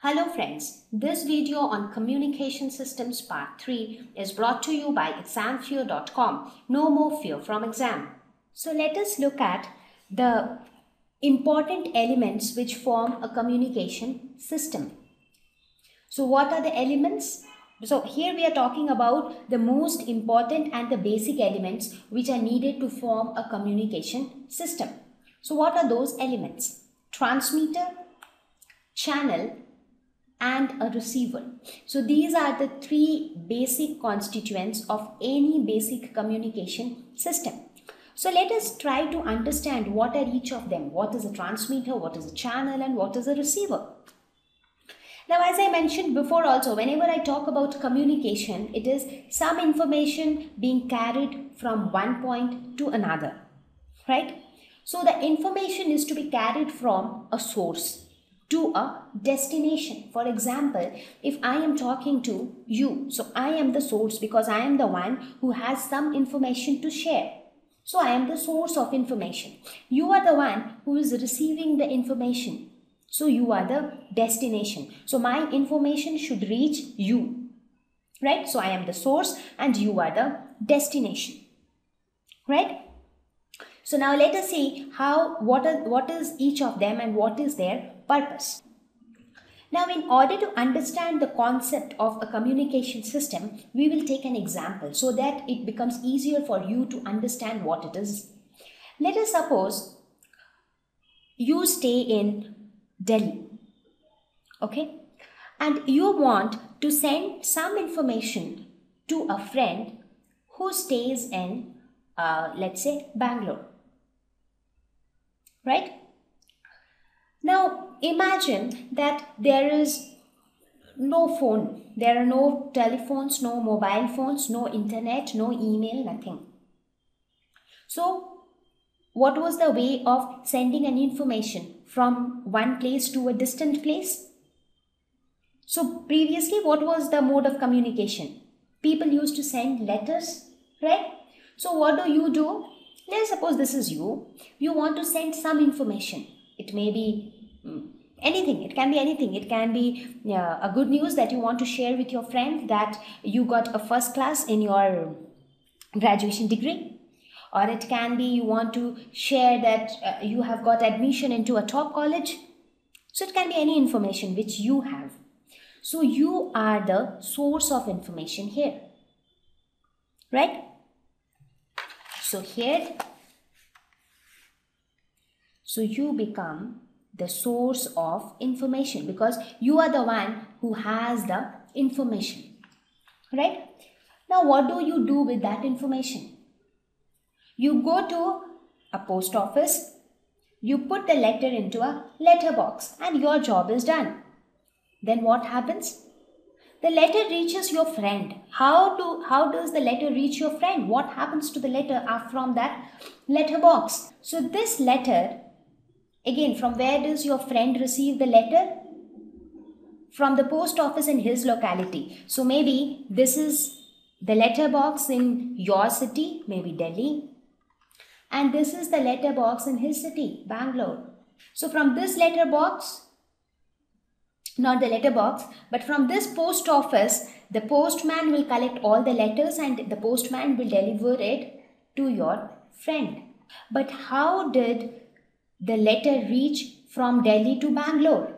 Hello friends, this video on Communication Systems Part 3 is brought to you by examfear.com. No more fear from exam. So let us look at the important elements which form a communication system. So what are the elements? So here we are talking about the most important and the basic elements which are needed to form a communication system. So what are those elements? Transmitter, channel, and a receiver. So these are the three basic constituents of any basic communication system. So let us try to understand what are each of them. What is a transmitter, what is a channel and what is a receiver. Now as I mentioned before also, whenever I talk about communication, it is some information being carried from one point to another, right? So the information is to be carried from a source to a destination. For example, if I am talking to you, so I am the source because I am the one who has some information to share. So I am the source of information. You are the one who is receiving the information. So you are the destination. So my information should reach you. Right? So I am the source and you are the destination. Right? So now let us see how what are, what is each of them and what is their purpose. Now in order to understand the concept of a communication system, we will take an example so that it becomes easier for you to understand what it is. Let us suppose you stay in Delhi, okay, and you want to send some information to a friend who stays in, uh, let's say, Bangalore right? Now imagine that there is no phone, there are no telephones, no mobile phones, no internet, no email, nothing. So, what was the way of sending an information from one place to a distant place? So, previously, what was the mode of communication? People used to send letters, right? So, what do you do? Let's suppose this is you. You want to send some information. It may be mm, anything. It can be anything. It can be uh, a good news that you want to share with your friend that you got a first class in your graduation degree. Or it can be you want to share that uh, you have got admission into a top college. So it can be any information which you have. So you are the source of information here. Right? So here, so you become the source of information because you are the one who has the information, right? Now, what do you do with that information? You go to a post office, you put the letter into a letter box and your job is done. Then what happens? the letter reaches your friend how do how does the letter reach your friend what happens to the letter uh, from that letter box so this letter again from where does your friend receive the letter? From the post office in his locality. So maybe this is the letter box in your city maybe delhi. And this is the letter box in his city bangalore. So from this letter box not the letter box, but from this post office, the postman will collect all the letters and the postman will deliver it to your friend. But how did the letter reach from Delhi to Bangalore?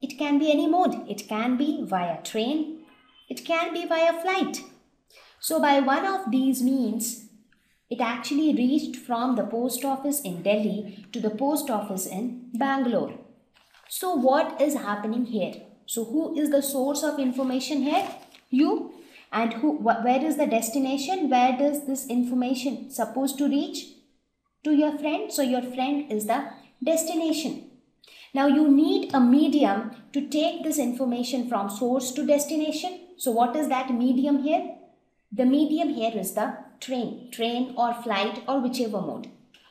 It can be any mode. It can be via train. It can be via flight. So by one of these means, it actually reached from the post office in Delhi to the post office in Bangalore. So what is happening here? So who is the source of information here? You. And who? where is the destination? Where does this information supposed to reach? To your friend. So your friend is the destination. Now you need a medium to take this information from source to destination. So what is that medium here? The medium here is the train, train or flight or whichever mode.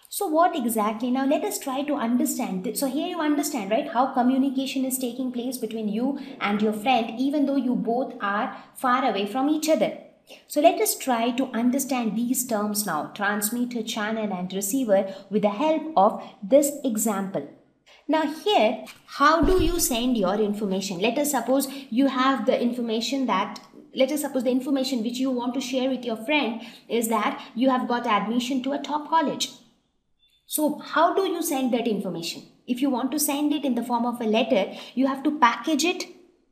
So what exactly? Now let us try to understand. So here you understand, right, how communication is taking place between you and your friend even though you both are far away from each other. So let us try to understand these terms now, transmitter, channel and receiver with the help of this example. Now here, how do you send your information? Let us suppose you have the information that let us suppose the information which you want to share with your friend is that you have got admission to a top college. So how do you send that information? If you want to send it in the form of a letter, you have to package it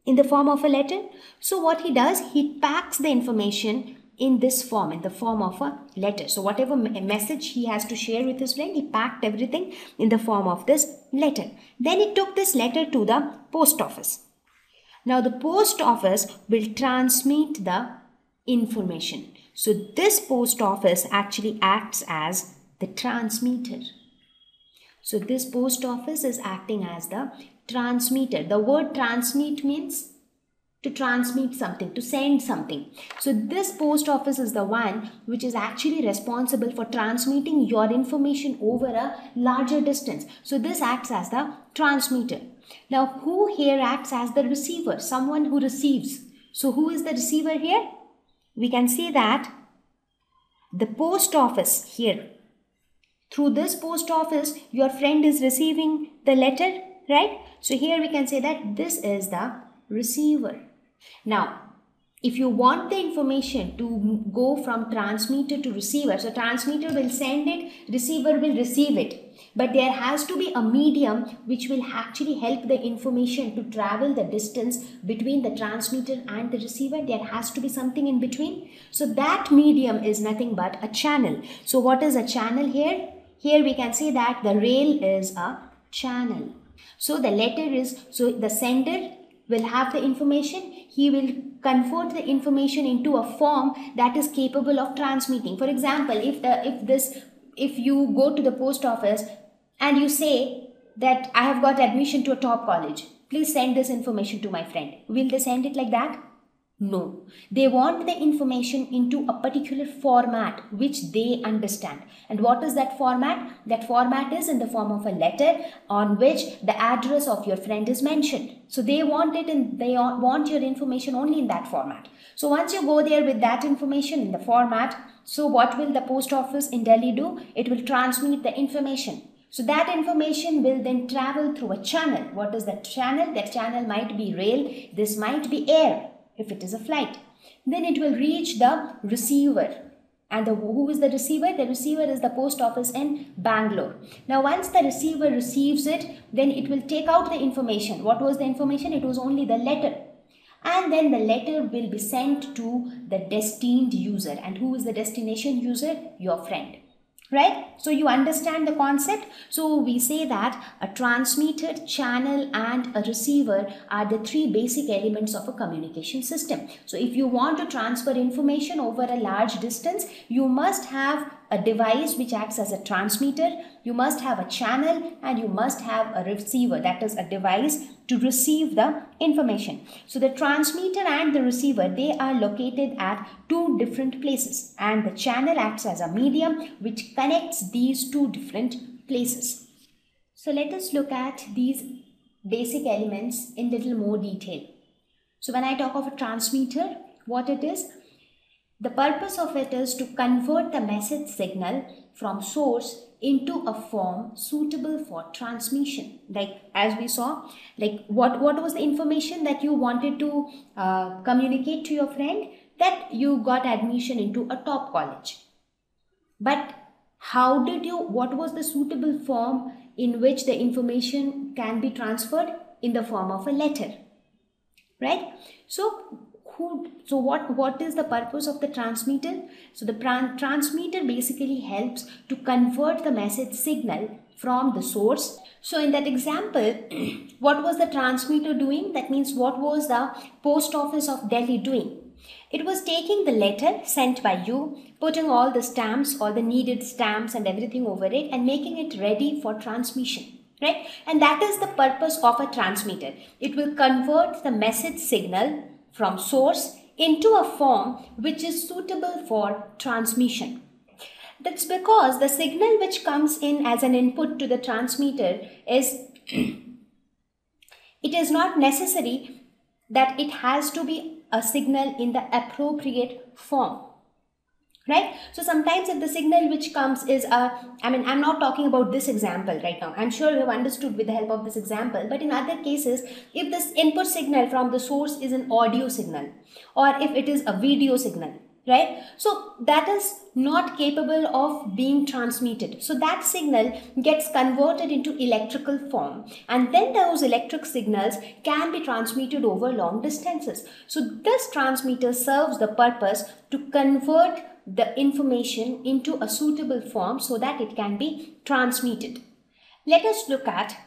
in the form of a letter. So what he does, he packs the information in this form, in the form of a letter. So whatever message he has to share with his friend, he packed everything in the form of this letter. Then he took this letter to the post office. Now the post office will transmit the information. So this post office actually acts as the transmitter. So this post office is acting as the transmitter. The word transmit means to transmit something, to send something. So this post office is the one which is actually responsible for transmitting your information over a larger distance. So this acts as the transmitter. Now who here acts as the receiver? Someone who receives. So who is the receiver here? We can see that the post office here. Through this post office, your friend is receiving the letter, right? So here we can say that this is the receiver. Now, if you want the information to go from transmitter to receiver, so transmitter will send it, receiver will receive it. But there has to be a medium which will actually help the information to travel the distance between the transmitter and the receiver. There has to be something in between. So that medium is nothing but a channel. So what is a channel here? Here we can say that the rail is a channel. So the letter is, so the sender will have the information. He will convert the information into a form that is capable of transmitting. For example if the if this if you go to the post office and you say that i have got admission to a top college. Please send this information to my friend. Will they send it like that no, they want the information into a particular format which they understand. And what is that format? That format is in the form of a letter on which the address of your friend is mentioned. So they want it and they want your information only in that format. So once you go there with that information in the format, so what will the post office in Delhi do? It will transmit the information. So that information will then travel through a channel. What is that channel? That channel might be rail, this might be air if it is a flight. Then it will reach the receiver. And the, who is the receiver? The receiver is the post office in Bangalore. Now, once the receiver receives it, then it will take out the information. What was the information? It was only the letter. And then the letter will be sent to the destined user. And who is the destination user? Your friend right? So you understand the concept. So we say that a transmitter channel and a receiver are the three basic elements of a communication system. So if you want to transfer information over a large distance you must have a device which acts as a transmitter, you must have a channel and you must have a receiver. That is a device to receive the information. So the transmitter and the receiver they are located at two different places and the channel acts as a medium which connects these two different places. So let us look at these basic elements in little more detail. So when I talk of a transmitter, what it is, the purpose of it is to convert the message signal from source into a form suitable for transmission. Like as we saw like what what was the information that you wanted to uh, communicate to your friend? That you got admission into a top college. But how did you what was the suitable form in which the information can be transferred in the form of a letter? Right? So who so what what is the purpose of the transmitter? So the transmitter basically helps to convert the message signal from the source. So in that example what was the transmitter doing? That means what was the post office of delhi doing? It was taking the letter sent by you putting all the stamps all the needed stamps and everything over it and making it ready for transmission right? And that is the purpose of a transmitter. It will convert the message signal from source into a form which is suitable for transmission. That's because the signal which comes in as an input to the transmitter is it is not necessary that it has to be a signal in the appropriate form. Right? So sometimes if the signal which comes is a i mean i'm not talking about this example right now. I'm sure you have understood with the help of this example but in other cases if this input signal from the source is an audio signal or if it is a video signal right? So that is not capable of being transmitted. So that signal gets converted into electrical form and then those electric signals can be transmitted over long distances. So this transmitter serves the purpose to convert the information into a suitable form so that it can be transmitted. Let us look at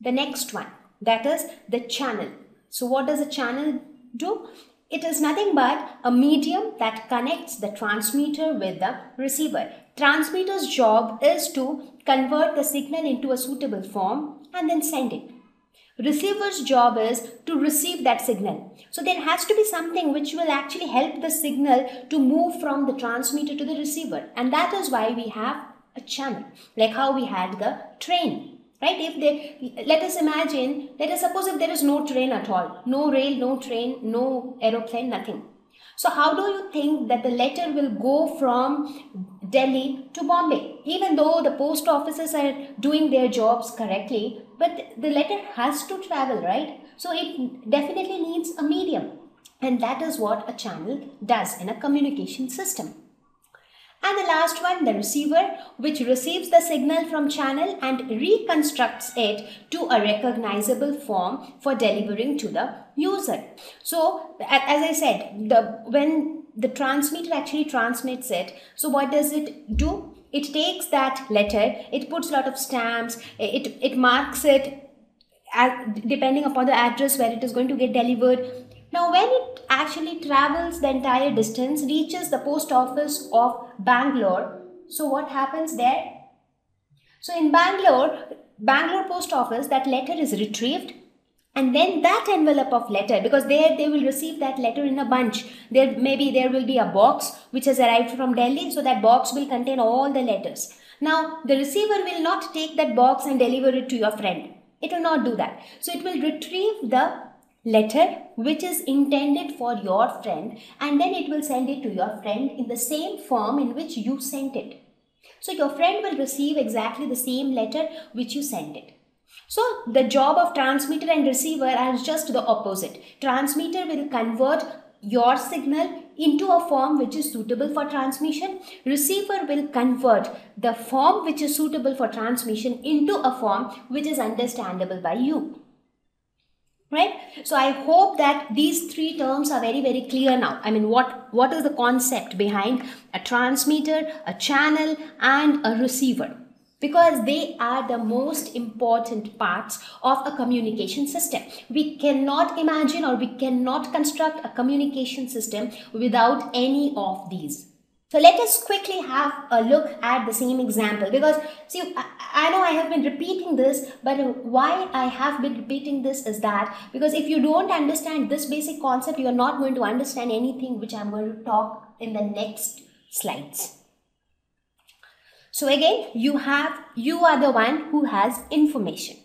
the next one that is the channel. So what does a channel do? It is nothing but a medium that connects the transmitter with the receiver. Transmitter's job is to convert the signal into a suitable form and then send it. Receiver's job is to receive that signal. So there has to be something which will actually help the signal to move from the transmitter to the receiver. And that is why we have a channel, like how we had the train. Right? If they let us imagine, let us suppose if there is no train at all, no rail, no train, no aeroplane, nothing. So how do you think that the letter will go from Delhi to Bombay? Even though the post offices are doing their jobs correctly, but the letter has to travel, right? So it definitely needs a medium. And that is what a channel does in a communication system. And the last one, the receiver, which receives the signal from channel and reconstructs it to a recognizable form for delivering to the user. So, as I said, the when the transmitter actually transmits it, so what does it do? It takes that letter, it puts a lot of stamps, eh, it, it marks it depending upon the address where it is going to get delivered now, when it actually travels the entire distance, reaches the post office of Bangalore, so what happens there? So, in Bangalore, Bangalore post office, that letter is retrieved and then that envelope of letter because there they will receive that letter in a bunch there maybe there will be a box which has arrived from delhi so that box will contain all the letters now the receiver will not take that box and deliver it to your friend it will not do that so it will retrieve the letter which is intended for your friend and then it will send it to your friend in the same form in which you sent it. So your friend will receive exactly the same letter which you sent it. So the job of transmitter and receiver are just the opposite. Transmitter will convert your signal into a form which is suitable for transmission. Receiver will convert the form which is suitable for transmission into a form which is understandable by you right so i hope that these three terms are very very clear now i mean what what is the concept behind a transmitter a channel and a receiver because they are the most important parts of a communication system we cannot imagine or we cannot construct a communication system without any of these so let us quickly have a look at the same example because see I know I have been repeating this but why I have been repeating this is that because if you don't understand this basic concept you are not going to understand anything which I am going to talk in the next slides. So again you have you are the one who has information.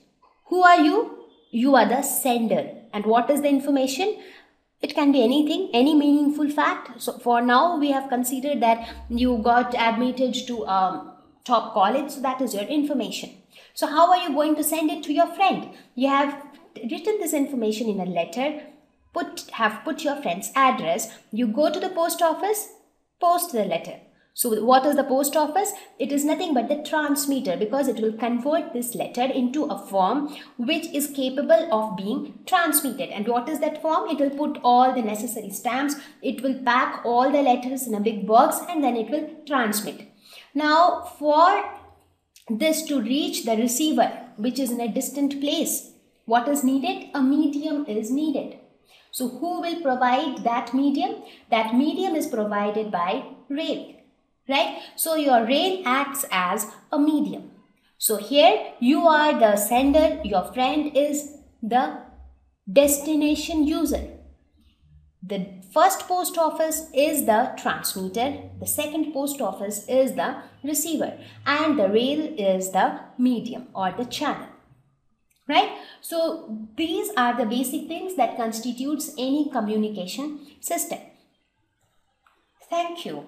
Who are you? You are the sender. And what is the information? it can be anything any meaningful fact. So for now we have considered that you got admitted to um, top college. So that is your information. So how are you going to send it to your friend? You have written this information in a letter. Put have put your friend's address. You go to the post office post the letter so what is the post office? It is nothing but the transmitter because it will convert this letter into a form which is capable of being transmitted. And what is that form? It will put all the necessary stamps. It will pack all the letters in a big box and then it will transmit. Now for this to reach the receiver which is in a distant place, what is needed? A medium is needed. So who will provide that medium? That medium is provided by rail right? So your rail acts as a medium. So here you are the sender, your friend is the destination user. The first post office is the transmitter, the second post office is the receiver and the rail is the medium or the channel. Right? So these are the basic things that constitutes any communication system. Thank you.